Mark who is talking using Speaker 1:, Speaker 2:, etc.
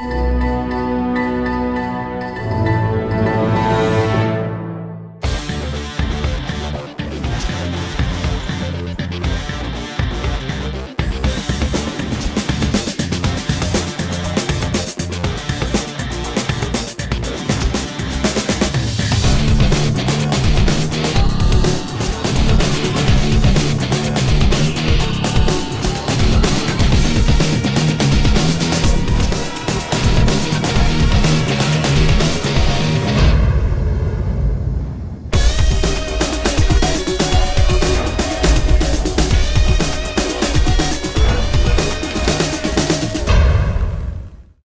Speaker 1: you.